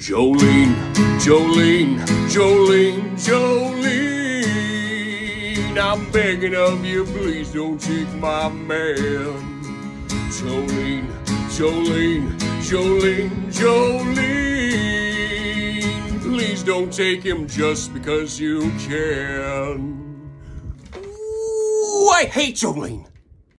Jolene, Jolene, Jolene, Jolene. I'm begging of you, please don't take my man. Jolene, Jolene, Jolene, Jolene. Please don't take him just because you can. Ooh, I hate Jolene.